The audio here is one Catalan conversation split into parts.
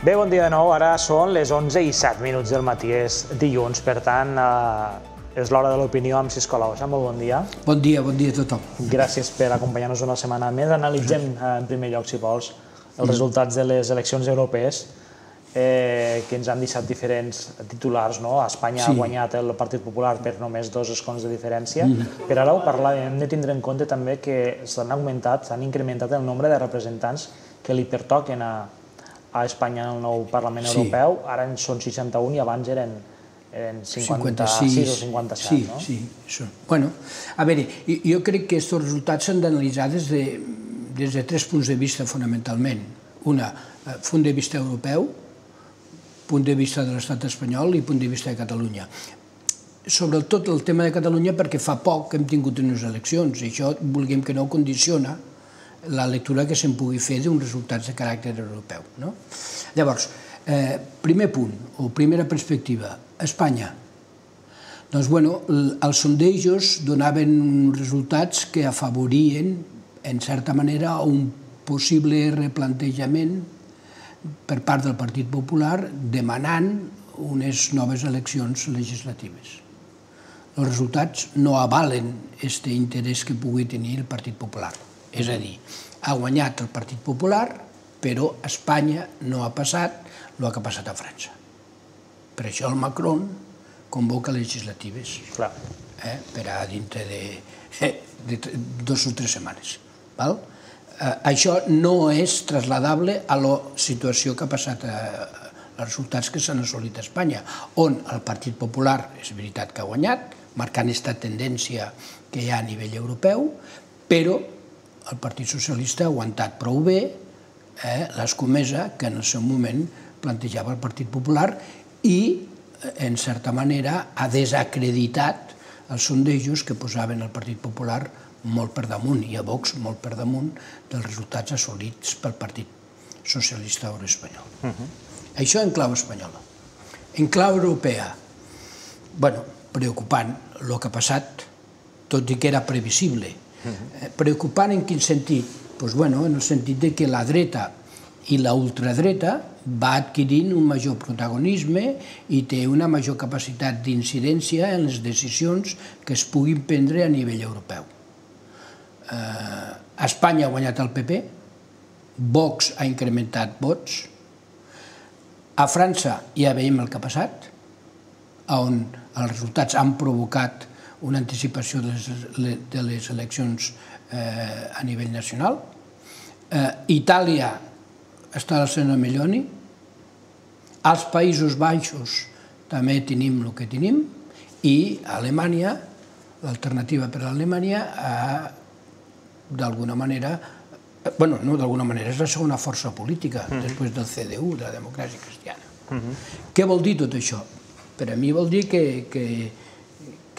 Bé, bon dia de nou. Ara són les 11 i 7 minuts del matí. És dilluns, per tant, eh, és l'hora de l'opinió amb Cisco Lausa. Molt bon dia. Bon dia, bon dia a tothom. Gràcies per acompanyar-nos una setmana més. Analitzem, eh, en primer lloc, si vols, els resultats de les eleccions europees eh, que ens han deixat diferents titulars. No? Espanya sí. ha guanyat el Partit Popular per només dos escons de diferència. Mm. Per ara ho parlàvem, hem de tindre en compte també que s'han augmentat, s'han incrementat el nombre de representants que li pertoquen a, a Espanya en el nou Parlament sí. Europeu. Ara en són 61 i abans eren, eren 56, 56 o 57, sí, no? Sí, això. Bueno, a veure, jo crec que aquests resultats s'han d'analitzar des, de, des de tres punts de vista fonamentalment. Una, eh, punt de vista europeu, punt de vista de l'estat espanyol i punt de vista de Catalunya. Sobretot el tema de Catalunya perquè fa poc que hem tingut unes eleccions i això, vulguem que no, condiciona la lectura que se'n pugui fer d'uns resultats de caràcter europeu. No? Llavors, eh, primer punt, o primera perspectiva, Espanya. Doncs, bueno, els sondejos donaven resultats que afavorien, en certa manera, un possible replantejament per part del Partit Popular demanant unes noves eleccions legislatives. Els resultats no avalen aquest interès que pugui tenir el Partit Popular. És a dir, ha guanyat el Partit Popular, però a Espanya no ha passat el que ha passat a França. Per això el Macron convoca legislatives Clar. eh, per a dintre de, eh, de dos o tres setmanes. Val? eh, això no és trasladable a la situació que ha passat a, eh, els resultats que s'han assolit a Espanya, on el Partit Popular és veritat que ha guanyat, marcant aquesta tendència que hi ha a nivell europeu, però el Partit Socialista ha aguantat prou bé eh, l'escomesa que en el seu moment plantejava el Partit Popular i, eh, en certa manera, ha desacreditat els sondejos que posaven el Partit Popular molt per damunt i a Vox molt per damunt dels resultats assolits pel Partit Socialista Obrer Espanyol. Uh -huh. Això en clau espanyola. En clau europea, bueno, preocupant el que ha passat, tot i que era previsible. -huh. Preocupant en quin sentit? Pues bueno, en el sentit de que la dreta i la ultradreta va adquirint un major protagonisme i té una major capacitat d'incidència en les decisions que es puguin prendre a nivell europeu eh, Espanya ha guanyat el PP, Vox ha incrementat vots, a França ja veiem el que ha passat, on els resultats han provocat una anticipació de les, de les eleccions eh, a nivell nacional. Eh, Itàlia està a la Sena Melloni, als Països Baixos també tenim el que tenim, i Alemanya, l'alternativa per a Alemanya, d'alguna manera, bueno, no d'alguna manera, és la segona força política mm -hmm. després del CDU, de la democràcia cristiana. Mm -hmm. Què vol dir tot això? Per a mi vol dir que, que,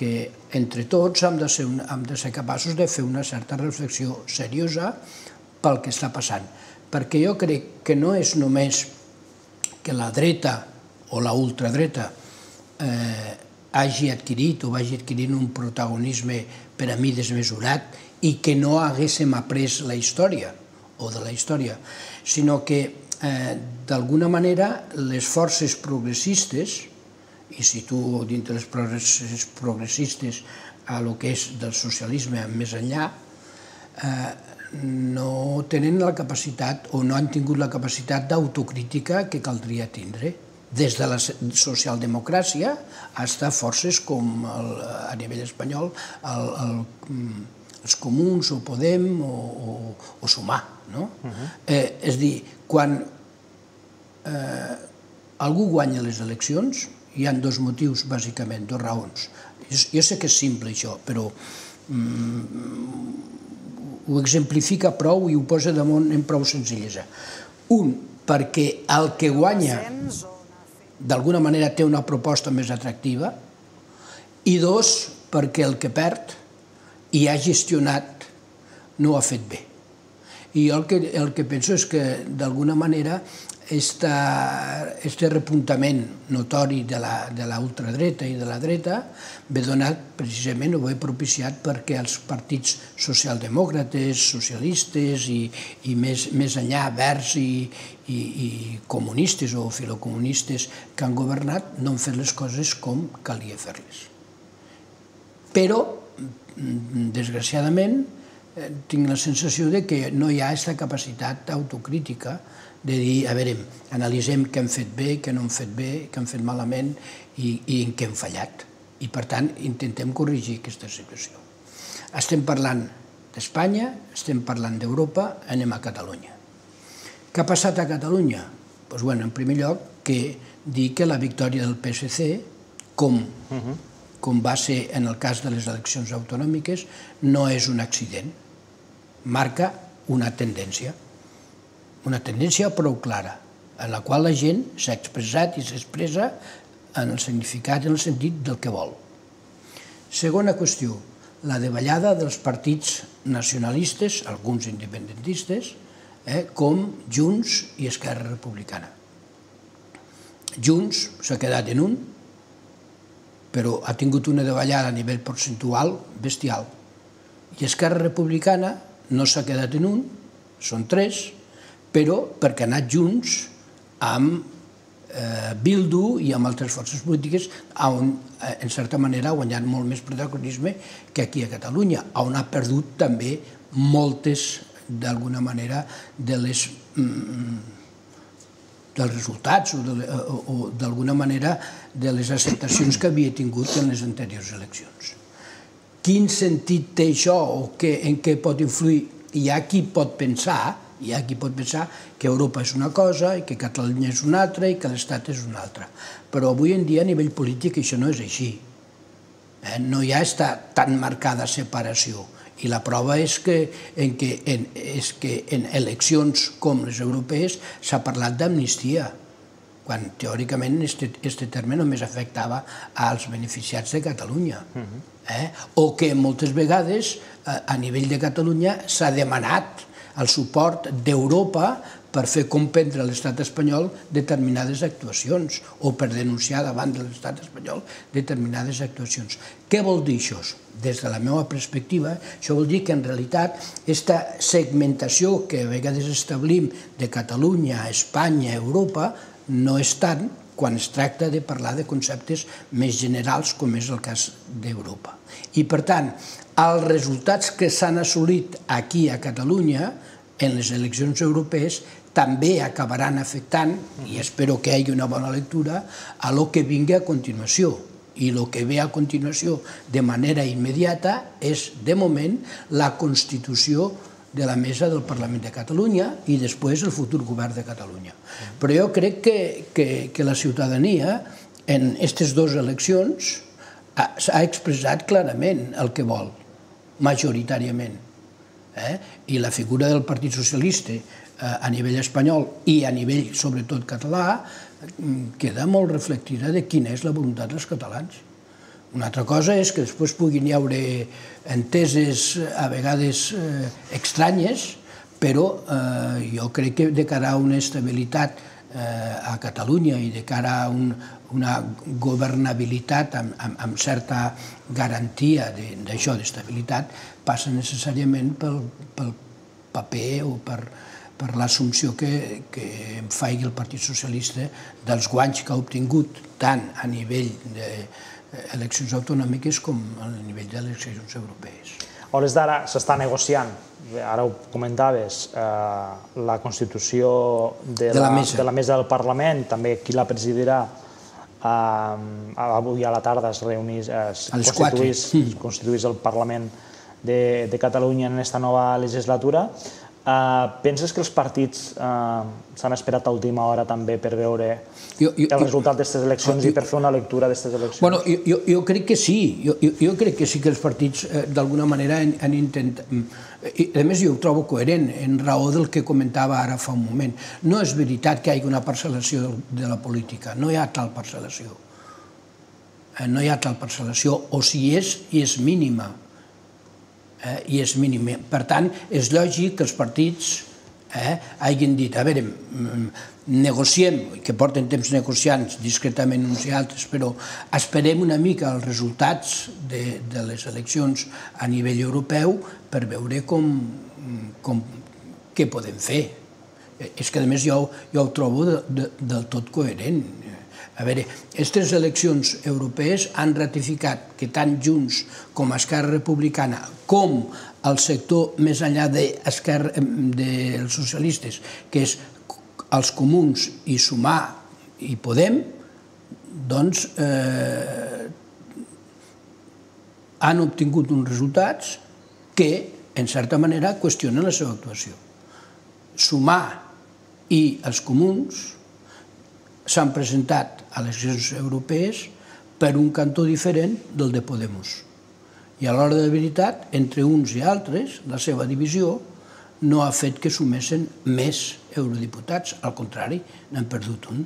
que entre tots hem de, ser, hem de ser capaços de fer una certa reflexió seriosa pel que està passant. Perquè jo crec que no és només que la dreta o la ultradreta eh, hagi adquirit o vagi adquirint un protagonisme per a mi desmesurat i que no haguéssim après la història o de la història, sinó que eh, d'alguna manera les forces progressistes, i tu dintre forces progressistes a lo que és del socialisme més enllà, eh, no tenen la capacitat o no han tingut la capacitat d'autocrítica que caldria tindre des de la socialdemocràcia fins a forces com el, a nivell espanyol el, el, els comuns o Podem o, o, o Sumar. No? Uh -huh. eh, és dir, quan eh, algú guanya les eleccions, hi han dos motius, bàsicament, dos raons. Jo, jo sé que és simple això, però mm, ho exemplifica prou i ho posa damunt en prou senzillesa. Un, perquè el que guanya d'alguna manera té una proposta més atractiva, i dos, perquè el que perd i ha gestionat no ho ha fet bé. I jo el que, el que penso és que, d'alguna manera, esta, este repuntament notori de la, de la ultradreta i de la dreta ve donat precisament o ve propiciat perquè els partits socialdemòcrates, socialistes i, i més, més enllà verds i, i, i comunistes o filocomunistes que han governat no han fet les coses com calia fer-les. Però, desgraciadament, eh, tinc la sensació de que no hi ha aquesta capacitat autocrítica de dir, a veure, analitzem què hem fet bé, què no hem fet bé, què hem fet malament i, i en què hem fallat. I, per tant, intentem corregir aquesta situació. Estem parlant d'Espanya, estem parlant d'Europa, anem a Catalunya. Què ha passat a Catalunya? Pues, bueno, en primer lloc, que dir que la victòria del PSC, com, uh -huh. com va ser en el cas de les eleccions autonòmiques, no és un accident. Marca una tendència una tendència prou clara, en la qual la gent s'ha expressat i s'expressa en el significat, en el sentit del que vol. Segona qüestió, la davallada dels partits nacionalistes, alguns independentistes, eh, com Junts i Esquerra Republicana. Junts s'ha quedat en un, però ha tingut una davallada a nivell percentual bestial. I Esquerra Republicana no s'ha quedat en un, són tres, però perquè ha anat junts amb eh, Bildu i amb altres forces polítiques on, eh, en certa manera, ha guanyat molt més protagonisme que aquí a Catalunya, on ha perdut també moltes, d'alguna manera, de les mm, dels resultats o d'alguna manera de les acceptacions que havia tingut en les anteriors eleccions. Quin sentit té això o que, en què pot influir? Hi ha qui pot pensar hi ha qui pot pensar que Europa és una cosa i que Catalunya és una altra i que l'Estat és una altra. Però avui en dia a nivell polític això no és així. Eh? No hi ha esta tan marcada separació. I la prova és que en, que, en, és que en eleccions com les europees s'ha parlat d'amnistia, quan teòricament aquest terme només afectava als beneficiats de Catalunya. Uh -huh. eh? O que moltes vegades a, a nivell de Catalunya s'ha demanat el suport d'Europa per fer comprendre a l'estat espanyol determinades actuacions o per denunciar davant de l'estat espanyol determinades actuacions. Què vol dir això? Des de la meva perspectiva, això vol dir que en realitat aquesta segmentació que a vegades establim de Catalunya, Espanya, Europa, no és tant quan es tracta de parlar de conceptes més generals com és el cas d'Europa. I per tant, els resultats que s'han assolit aquí a Catalunya en les eleccions europees també acabaran afectant, i espero que hi hagi una bona lectura, a lo que vingui a continuació. I el que ve a continuació de manera immediata és, de moment, la constitució de la mesa del Parlament de Catalunya i després el futur govern de Catalunya. Però jo crec que, que, que la ciutadania en aquestes dues eleccions s'ha expressat clarament el que vol majoritàriament. Eh? I la figura del Partit Socialista eh, a nivell espanyol i a nivell, sobretot, català, mm, queda molt reflectida de quina és la voluntat dels catalans. Una altra cosa és que després puguin hi haure enteses a vegades eh, estranyes, però eh, jo crec que de cara a una estabilitat a Catalunya i de cara a un, una governabilitat amb, amb, amb certa garantia d'això, d'estabilitat, passa necessàriament pel, pel paper o per, per l'assumpció que, que em faigui el Partit Socialista dels guanys que ha obtingut tant a nivell d'eleccions autonòmiques com a nivell d'eleccions europees. A hores d'ara s'està negociant, ara ho comentaves, eh, la constitució de, de, la, la mesa. de la mesa del Parlament, també qui la presidirà Uh, avui a la tarda es reunís, es constituís, es constituís el Parlament de, de Catalunya en aquesta nova legislatura. Uh, penses que els partits uh, s'han esperat a última hora també per veure jo, jo, el resultat d'aquestes eleccions jo, i per fer una lectura d'aquestes eleccions? Bueno, jo, jo, jo crec que sí. Jo, jo, jo crec que sí que els partits eh, d'alguna manera han, han intentat... I, a més, jo ho trobo coherent en raó del que comentava ara fa un moment. No és veritat que hi hagi una parcel·lació de la política. No hi ha tal parcel·lació. Eh, no hi ha tal parcel·lació. O si és, i és mínima eh, i és mínim. Per tant, és lògic que els partits eh, hagin dit, a veure, mm, negociem, que porten temps negociant discretament uns i altres, però esperem una mica els resultats de, de les eleccions a nivell europeu per veure com, com, què podem fer. És que, a més, jo, jo ho trobo de, de, del tot coherent. A veure, aquestes eleccions europees han ratificat que tant Junts com Esquerra Republicana com el sector més enllà de dels socialistes, que és els comuns i sumar i Podem, doncs eh, han obtingut uns resultats que, en certa manera, qüestionen la seva actuació. Sumar i els comuns s'han presentat a les eleccions europees per un cantó diferent del de Podemos. I a l'hora de veritat, entre uns i altres, la seva divisió no ha fet que sumessin més eurodiputats, al contrari, n'han perdut un.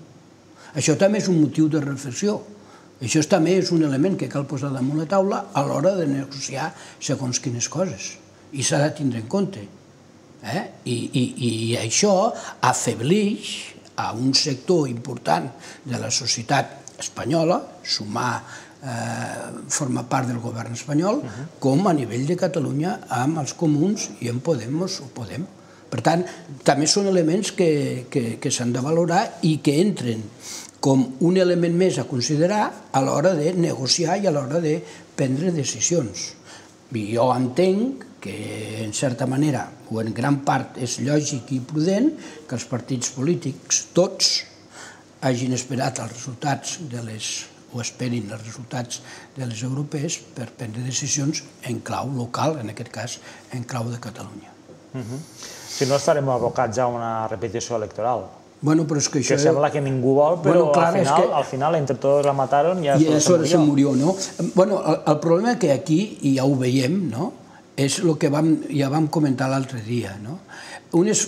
Això també és un motiu de reflexió. Això també és un element que cal posar damunt la taula a l'hora de negociar segons quines coses. I s'ha de tindre en compte. Eh? I, i, I això afebleix a un sector important de la societat espanyola, sumar eh, forma part del govern espanyol, uh -huh. com a nivell de Catalunya amb els comuns i en Podemos o Podem. Per tant, també són elements que, que, que s'han de valorar i que entren com un element més a considerar a l'hora de negociar i a l'hora de prendre decisions. I jo entenc que en certa manera, o en gran part, és lògic i prudent que els partits polítics, tots, hagin esperat els resultats de les o esperin els resultats de les europees per prendre decisions en clau local, en aquest cas en clau de Catalunya. Uh -huh. Si no estarem abocats a una repetició electoral. Bueno, però és que això... Que sembla que ningú vol, però bueno, clar, al, final, que... al final entre tots la mataron i ja I murió. se murió, no? Bueno, el, el problema que aquí, i ja ho veiem, no? És el que vam, ja vam comentar l'altre dia. No? Unes,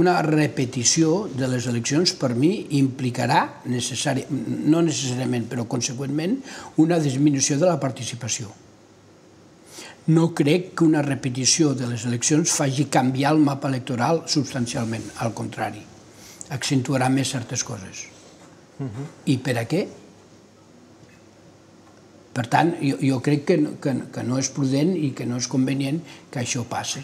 una repetició de les eleccions per mi implicarà, necessari, no necessàriament, però conseqüentment, una disminució de la participació. No crec que una repetició de les eleccions faci canviar el mapa electoral substancialment, al contrari, accentuarà més certes coses. Uh -huh. I per a què? Per tant, jo, jo crec que, que, que no és prudent i que no és convenient que això passi.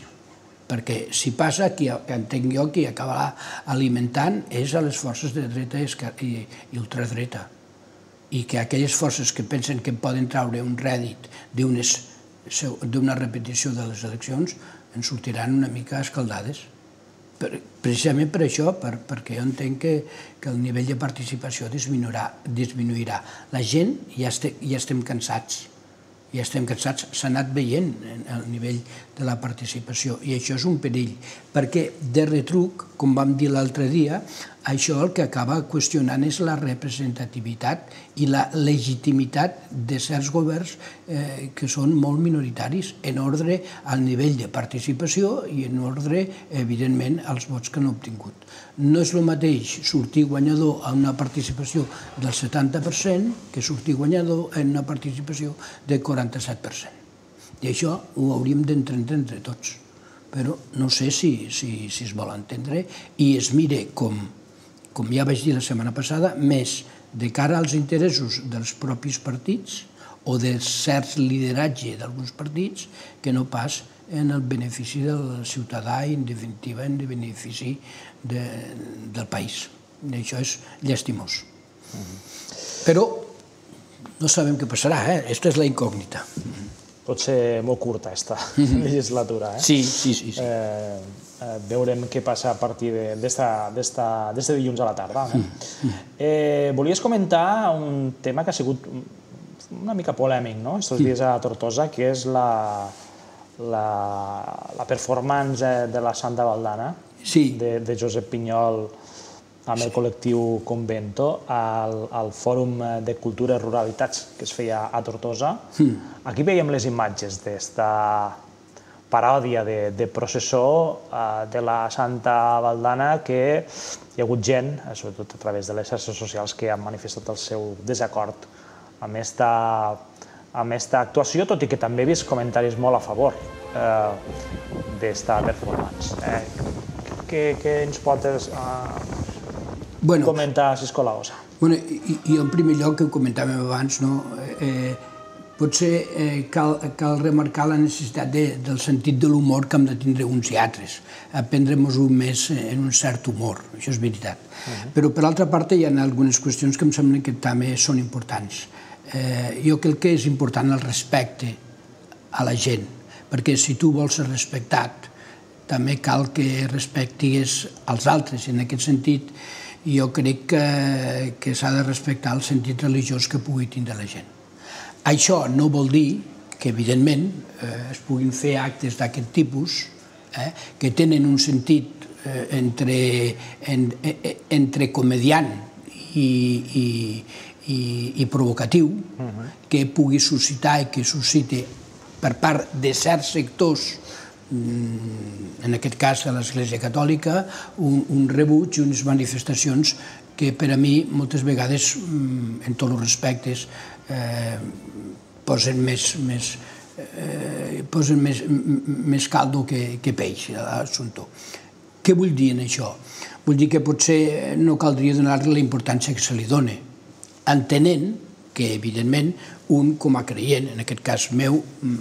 Perquè si passa, qui, entenc jo, qui acabarà alimentant és a les forces de dreta i, i ultradreta. I que aquelles forces que pensen que poden traure un rèdit d'una repetició de les eleccions en sortiran una mica escaldades. Per, precisament per això, per, perquè jo entenc que, que el nivell de participació disminuirà. disminuirà. La gent ja, este, ja estem cansats, ja estem cansats, s'ha anat veient el nivell de la participació i això és un perill, perquè de retruc, com vam dir l'altre dia, això el que acaba qüestionant és la representativitat i la legitimitat de certs governs eh, que són molt minoritaris en ordre al nivell de participació i en ordre, evidentment, als vots que han obtingut. No és el mateix sortir guanyador a una participació del 70% que sortir guanyador en una participació del 47%. I això ho hauríem d'entendre entre tots però no sé si, si, si es vol entendre i es mire com com ja vaig dir la setmana passada, més de cara als interessos dels propis partits o de certs lideratge d'alguns partits que no pas en el benefici del ciutadà i, en definitiva, en el benefici de, del país. I això és llastimós. Uh -huh. Però no sabem què passarà, eh? Aquesta és la incògnita. Pot ser molt curta, aquesta legislatura, eh? Sí, sí, sí. sí. Eh, eh, veurem què passa a partir d'este dilluns a la tarda. Eh? Eh, volies comentar un tema que ha sigut una mica polèmic no? estos dies a Tortosa, que és la, la, la performance de la Santa Valdana, sí. de, de Josep Pinyol amb el col·lectiu Convento al, al Fòrum de Cultura i Ruralitats que es feia a Tortosa. Aquí veiem les imatges d'esta paròdia de, de processó eh, de la Santa Valdana que hi ha hagut gent, eh, sobretot a través de les xarxes socials, que han manifestat el seu desacord amb aquesta, amb aquesta actuació, tot i que també he vist comentaris molt a favor. eh, d'esta performance. Eh, què, què ens pots eh, bueno, comentar, sisplau? Bueno, i, i en primer lloc, que ho comentàvem abans, no? eh, potser eh, cal, cal remarcar la necessitat de, del sentit de l'humor que hem de tindre uns i altres, aprendre-nos-ho més en un cert humor, això és veritat. Uh -huh. Però per altra part hi ha algunes qüestions que em semblen que també són importants. Eh, jo crec que és important el respecte a la gent, perquè si tu vols ser respectat, també cal que respectis als altres. En aquest sentit, jo crec que, que s'ha de respectar el sentit religiós que pugui tindre la gent. Això no vol dir que, evidentment, eh, es puguin fer actes d'aquest tipus eh, que tenen un sentit eh, entre, en, eh, entre comediant i, i, i, i provocatiu, uh -huh. que pugui suscitar i que suscite per part de certs sectors en aquest cas de l'Església Catòlica, un, un rebuig i unes manifestacions que per a mi moltes vegades, mm, en tots els respectes, eh, posen més, més, eh, posen més, més caldo que, que peix a l'assumpte. Què vull dir en això? Vull dir que potser no caldria donar-li la importància que se li dona, entenent que, evidentment, un, com a creient, en aquest cas meu,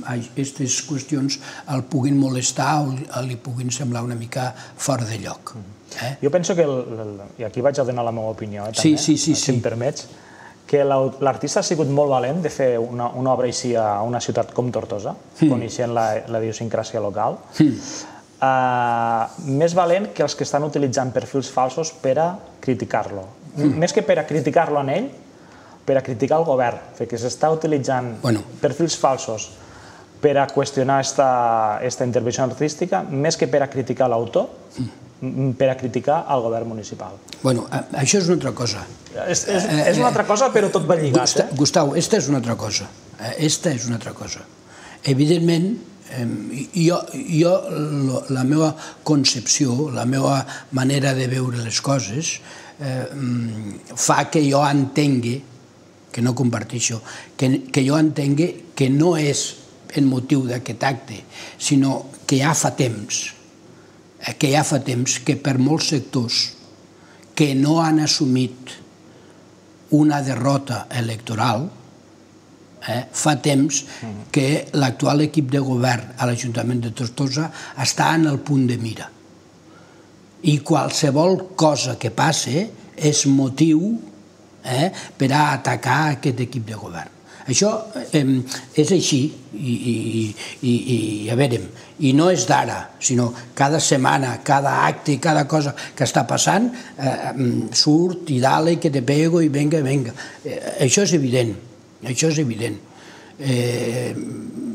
aquestes mm, qüestions el puguin molestar o li puguin semblar una mica fora de lloc. Eh? Jo penso que, el, el, i aquí vaig a donar la meva opinió, eh, també, sí, sí, sí, si sí. em permets, que l'artista ha sigut molt valent de fer una, una obra així a una ciutat com Tortosa, mm. coneixent la, la idiosincràsia local, mm. uh, més valent que els que estan utilitzant perfils falsos per a criticar-lo. Mm. Més que per a criticar-lo en ell, per a criticar el govern, perquè s'està utilitzant bueno. perfils falsos per a qüestionar esta, esta intervenció artística, més que per a criticar l'autor, mm. per a criticar el govern municipal. Bueno, això és una altra cosa. És, és, és una altra cosa, però tot va lligat. Gusta, eh? Gustau, esta és una altra cosa. Esta és una altra cosa. Evidentment, jo, jo la meva concepció, la meva manera de veure les coses, eh, mm, fa que jo entengui que no comparteixo, que, que jo entengui que no és en motiu d'aquest acte, sinó que ja fa temps, eh, que ja fa temps que per molts sectors que no han assumit una derrota electoral, eh, fa temps que l'actual equip de govern a l'Ajuntament de Tortosa està en el punt de mira. I qualsevol cosa que passe és motiu eh, per a atacar aquest equip de govern. Això eh, és així i, i, i, i a veure, i no és d'ara, sinó cada setmana, cada acte, cada cosa que està passant, eh, surt i dale, que te pego i venga, venga. Eh, això és evident, això és evident. Eh,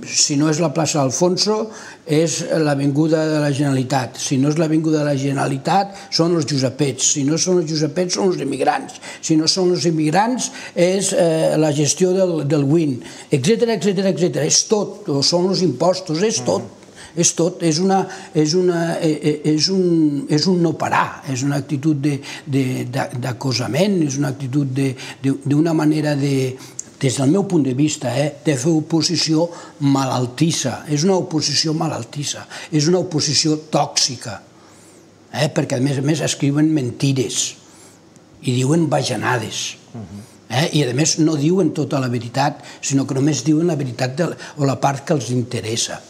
si no és la plaça Alfonso, és l'Avinguda de la Generalitat. Si no és l'Avinguda de la Generalitat, són els Josepets. Si no són els Josepets, són els immigrants. Si no són els immigrants, és eh, la gestió del, del WIN, etc etc etc. És tot, o són els impostos, és tot. Mm és tot, és, una, és, una, eh, eh, és, un, és un no parar, és una actitud d'acosament, és una actitud d'una manera de, des del meu punt de vista, eh, de fer oposició malaltissa. És una oposició malaltissa, és una oposició tòxica, eh, perquè a més a més escriuen mentires i diuen bajanades. Uh -huh. Eh? I a més no diuen tota la veritat, sinó que només diuen la veritat de, o la part que els interessa.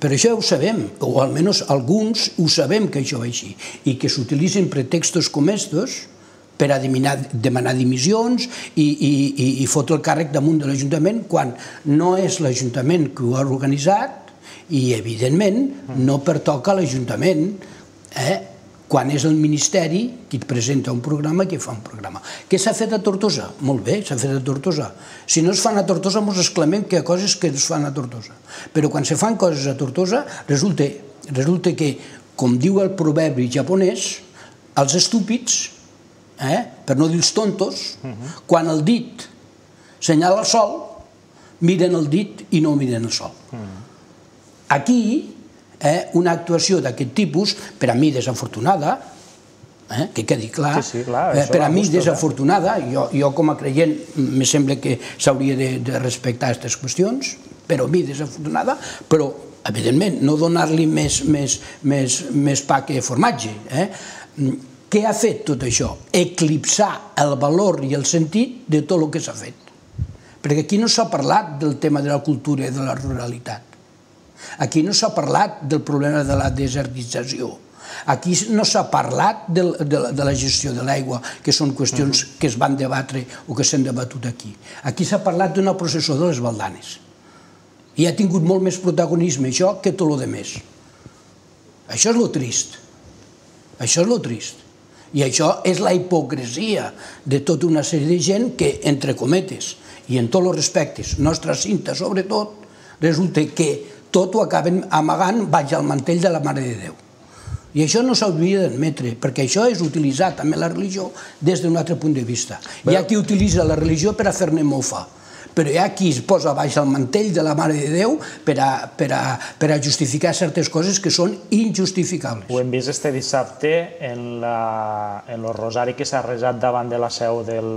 Però això ho sabem, o almenys alguns ho sabem que això va així, i que s'utilitzen pretextos com estos, per a demanar, demanar dimissions i, i, i, i fotre el càrrec damunt de l'Ajuntament quan no és l'Ajuntament que ho ha organitzat i, evidentment, no pertoca a l'Ajuntament eh, quan és el Ministeri qui et presenta un programa i qui fa un programa. Què s'ha fet a Tortosa? Molt bé, s'ha fet a Tortosa. Si no es fan a Tortosa, ens exclamem que hi ha coses que es fan a Tortosa. Però quan se fan coses a Tortosa, resulta, resulta que, com diu el proverbi japonès, els estúpids eh? per no dir els tontos, uh -huh. quan el dit senyala el sol, miren el dit i no miren el sol. Uh -huh. Aquí, eh, una actuació d'aquest tipus, per a mi desafortunada, eh, que quedi clar, sí, sí, clar eh, per a mi desafortunada, jo, jo com a creient me sembla que s'hauria de, de respectar aquestes qüestions, però a mi desafortunada, però evidentment, no donar-li més, més, més, més pa que formatge. Eh? Què ha fet tot això? Eclipsar el valor i el sentit de tot el que s'ha fet. Perquè aquí no s'ha parlat del tema de la cultura i de la ruralitat. Aquí no s'ha parlat del problema de la desertització. Aquí no s'ha parlat de, de, de la gestió de l'aigua, que són qüestions uh -huh. que es van debatre o que s'han debatut aquí. Aquí s'ha parlat d'una processó de les baldanes i ha tingut molt més protagonisme això que tot el de més. Això és lo trist. Això és lo trist. I això és la hipocresia de tota una sèrie de gent que, entre cometes, i en tots els respectes, nostra cinta sobretot, resulta que tot ho acaben amagant baix al mantell de la Mare de Déu. I això no s'hauria d'admetre, perquè això és utilitzar també la religió des d'un altre punt de vista. Hi ha qui utilitza la religió per a fer-ne mofa però hi ha qui es posa baix el mantell de la Mare de Déu per a, per a, per a justificar certes coses que són injustificables. Ho hem vist este dissabte en, la, en el rosari que s'ha resat davant de la seu del,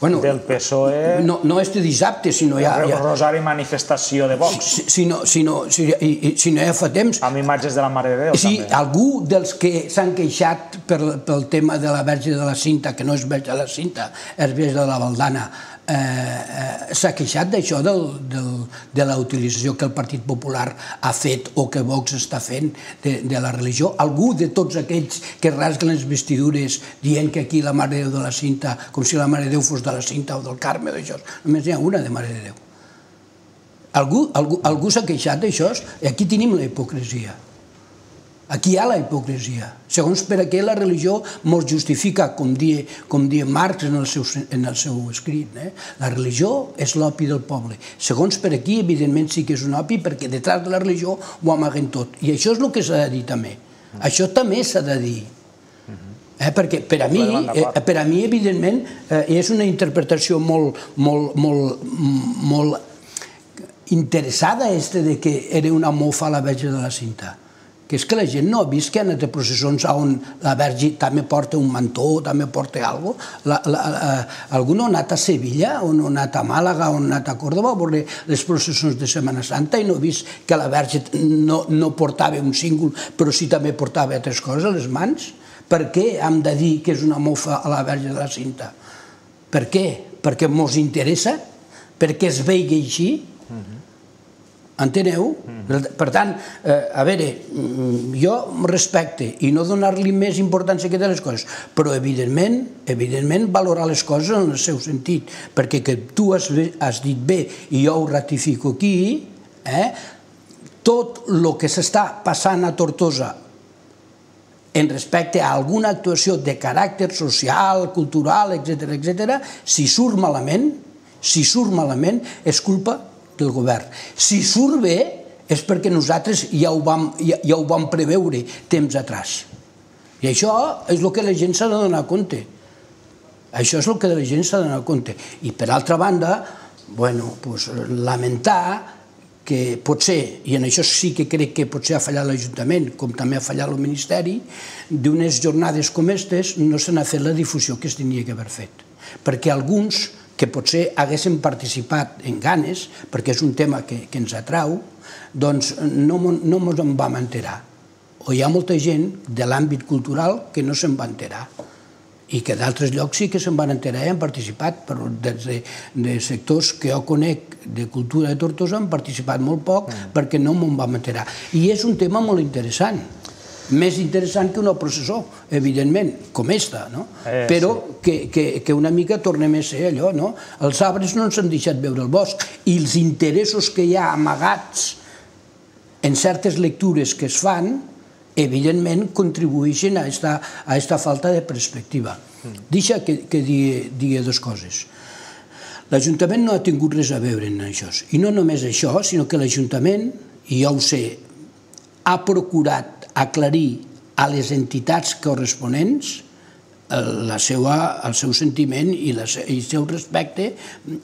bueno, del PSOE... No, no este dissabte, sinó ja... El rosari manifestació de Vox. Si, si, no, si, no, si, si no ja fa temps... Amb imatges de la Mare de Déu, sí, també. algú dels que s'han queixat per, pel tema de la Verge de la Cinta, que no és Verge de la Cinta, és Verge de la Valdana, Eh, eh, s'ha queixat d'això de la utilització que el Partit Popular ha fet o que Vox està fent de, de la religió. Algú de tots aquells que rasguen les vestidures dient que aquí la Mare de Déu de la Cinta, com si la Mare de Déu fos de la Cinta o del Carme, d'això, només n'hi ha una de Mare de Déu. Algú, algú, algú s'ha queixat d'això? Aquí tenim la hipocresia. Aquí hi ha la hipocresia. Segons per a què la religió mos justifica, com dia, com dia Marx en el seu, en el seu escrit. Eh? La religió és l'opi del poble. Segons per aquí, evidentment sí que és un opi, perquè detrás de la religió ho amaguen tot. I això és el que s'ha de dir també. Això també s'ha de dir. Eh, perquè per a, mi, eh, per a mi, evidentment, eh, és una interpretació molt, molt, molt, molt interessada este de que era una mofa la verge de la cinta que és que la gent no ha vist que han anat a processons on la Verge també porta un mantó, també porta alguna cosa. algú no ha anat a Sevilla, o no ha anat a Màlaga, o no ha anat a Córdoba a veure les processons de Setmana Santa i no ha vist que la Verge no, no portava un símbol, però sí també portava altres coses a les mans? Per què hem de dir que és una mofa a la Verge de la Cinta? Per què? Perquè mos interessa? Perquè es veigui així? Uh -huh. Enteneu? Mm. Per tant, eh, a veure, mm, jo respecte i no donar-li més importància que de les coses, però evidentment, evidentment valorar les coses en el seu sentit, perquè que tu has, has dit bé i jo ho ratifico aquí, eh, tot el que s'està passant a Tortosa en respecte a alguna actuació de caràcter social, cultural, etc etc, si surt malament, si surt malament, és culpa del govern. Si surt bé és perquè nosaltres ja ho vam, ja, ja ho vam preveure temps atrás. I això és el que la gent s'ha de donar compte. Això és el que la gent s'ha de donar compte. I per altra banda, bueno, pues, lamentar que potser, i en això sí que crec que potser ha fallat l'Ajuntament, com també ha fallat el Ministeri, d'unes jornades com aquestes no se n'ha fet la difusió que es tenia que haver fet. Perquè alguns que potser haguéssim participat en ganes, perquè és un tema que, que ens atrau, doncs no, no ens en vam enterar. O hi ha molta gent de l'àmbit cultural que no se'n va enterar i que d'altres llocs sí que se'n van enterar i han participat, però des de, de sectors que jo conec de cultura de Tortosa han participat molt poc mm. perquè no me'n vam enterar. I és un tema molt interessant més interessant que una processó, evidentment, com esta, no? Eh, però sí. que, que, que una mica tornem a ser allò, no? Els arbres no ens han deixat veure el bosc i els interessos que hi ha amagats en certes lectures que es fan, evidentment contribueixen a esta, a esta falta de perspectiva. Mm. Deixa que, que digui, digui dues coses. L'Ajuntament no ha tingut res a veure en això. I no només això, sinó que l'Ajuntament, i jo ho sé, ha procurat aclarir a les entitats corresponents eh, la seva, el seu sentiment i, la, i el seu respecte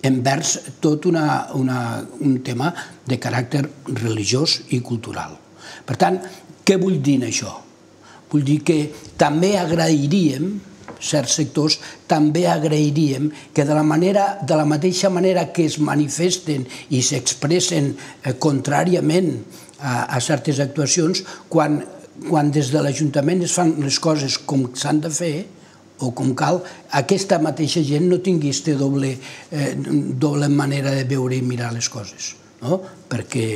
envers tot una, una, un tema de caràcter religiós i cultural. Per tant, què vull dir això? Vull dir que també agrairíem certs sectors, també agrairíem que de la, manera, de la mateixa manera que es manifesten i s'expressen eh, contràriament a, a certes actuacions, quan, quan des de l'Ajuntament es fan les coses com s'han de fer, o com cal, aquesta mateixa gent no tingui aquesta doble, eh, doble manera de veure i mirar les coses, no? perquè,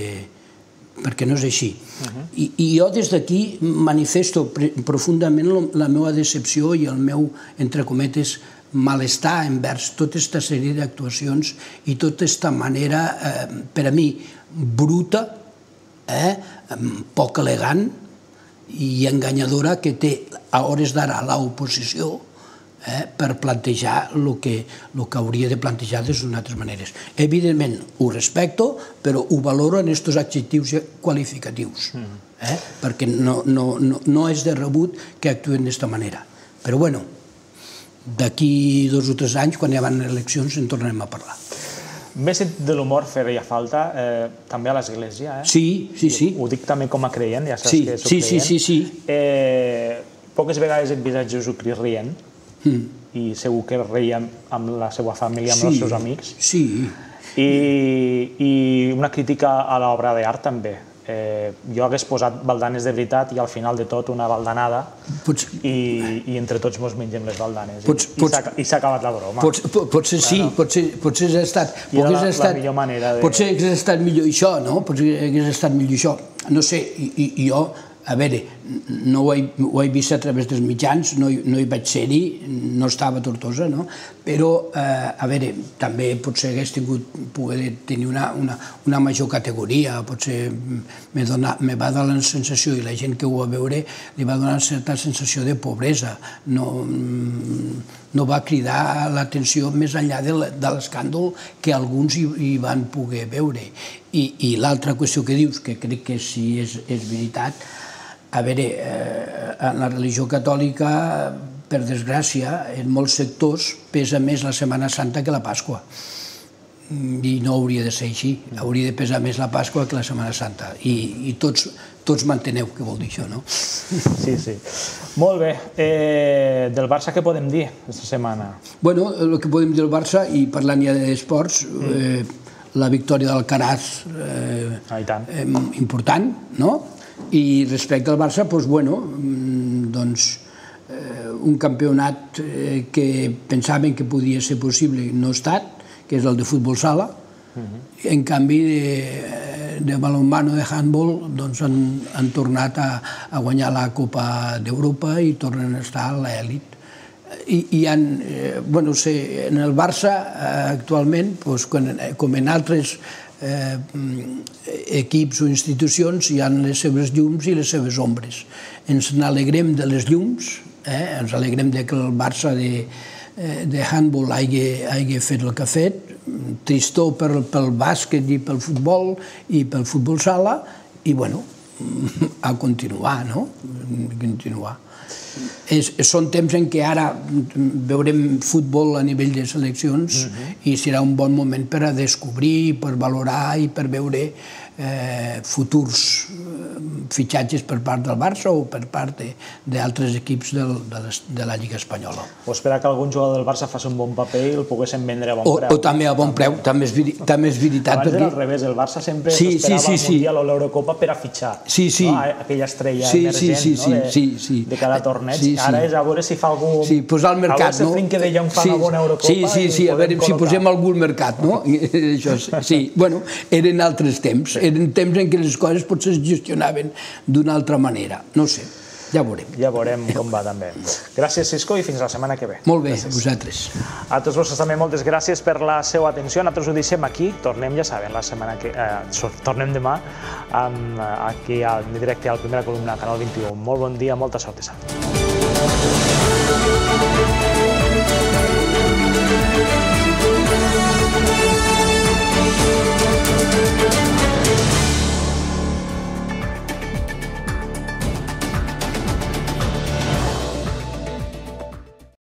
perquè no és així. Uh -huh. I, I jo des d'aquí manifesto profundament la meva decepció i el meu, entre cometes, malestar envers tota aquesta sèrie d'actuacions i tota aquesta manera, eh, per a mi, bruta, eh, poc elegant i enganyadora que té a hores d'ara l'oposició eh, per plantejar el que, el que hauria de plantejar d'unes altres maneres. Evidentment, ho respecto, però ho valoro en aquests adjectius qualificatius, eh, perquè no, no, no, no és de rebut que actuen d'esta manera. Però bueno, d'aquí dos o tres anys, quan hi van eleccions, en tornarem a parlar. Més de l'humor feia falta eh, també a l'Església, eh? Sí, sí, sí. Ho dic també com a creient, ja saps sí, que soc sí, creient. Sí, sí, sí. Eh, poques vegades he vist a Jesucrist rient, mm. i segur que reia amb la seva família, amb sí, els seus amics. Sí. I, I una crítica a l'obra d'art també. Eh, jo hagués posat baldanes de veritat i al final de tot una baldanada pots... i, i entre tots mos mengem les baldanes pots, i, pots... i s'ha acabat la broma. Pots, potser sí, bueno. potser, potser ha estat... I era la, estat, la millor manera de... Potser hagués estat millor això, no? Potser hagués estat millor això. No sé, i, i jo a veure, no ho he, ho he vist a través dels mitjans, no, no hi vaig ser-hi, no estava a Tortosa, no? però, eh, a veure, també potser hagués tingut, poder tenir una, una, una major categoria, potser me, dona, me va donar la sensació, i la gent que ho va veure li va donar certa sensació de pobresa, no, no va cridar l'atenció més enllà de l'escàndol que alguns hi, hi van poder veure. I, i l'altra qüestió que dius, que crec que sí és, és veritat, a veure, eh, en la religió catòlica, per desgràcia, en molts sectors pesa més la Setmana Santa que la Pasqua. I no hauria de ser així. Hauria de pesar més la Pasqua que la Setmana Santa. I, i tots, tots manteneu què vol dir això, no? Sí, sí. Molt bé. Eh, del Barça què podem dir aquesta setmana? Bueno, el que podem dir del Barça, i parlant ja d'esports, mm. eh, la victòria del Caraz eh, ah, eh, important, no? I respecte al Barça, doncs, bueno, mm, doncs, eh, un campionat eh, que pensaven que podia ser possible no ha estat, que és el de futbol sala, uh -huh. en canvi de, de balonmano, de handball, doncs han, han tornat a, a guanyar la Copa d'Europa i tornen a estar a l'elit. I, i han, eh, bueno, sé, en el Barça eh, actualment, doncs, com, com en altres eh, equips o institucions hi han les seves llums i les seves ombres. Ens n'alegrem de les llums, eh? ens alegrem de que el Barça de, eh, de handball hagi, hagi fet el que ha fet, tristor pel, pel bàsquet i pel futbol i pel futbol sala, i bueno, a continuar, no? A continuar és, són temps en què ara veurem futbol a nivell de seleccions i serà un bon moment per a descobrir, per valorar i per veure eh, futurs fitxatges per part del Barça o per part d'altres equips del, de, les, de la Lliga Espanyola. O espera que algun jugador del Barça faci un bon paper i el poguessin vendre a bon o, preu. O també a bon preu, també és, també és veritat. Abans era al revés, el Barça sempre sí, sí, sí, sí. Mundial o l'Eurocopa per a fitxar sí, sí. No? aquella estrella sí, emergent sí, sí, no? de, sí, sí. de cada torneig. Sí, sí. Ara és a veure si fa algú... Sí, posar al mercat, no? A veure si de Jong fa sí, una bona Eurocopa Sí, sí, sí, a veure si posem algú al mercat, no? Això, sí, bueno, eren altres temps, eren temps en què les coses potser es gestionaven d'una altra manera. No sé, ja veurem. Ja veurem com va també. Gràcies, Cisco, i fins la setmana que ve. Molt bé, gràcies. vosaltres. A tots vosaltres també moltes gràcies per la seva atenció. Nosaltres ho deixem aquí. Tornem, ja saben, la setmana que... Eh, tornem demà amb, aquí al, directe a la primera columna Canal 21. Molt bon dia, molta sort i sort.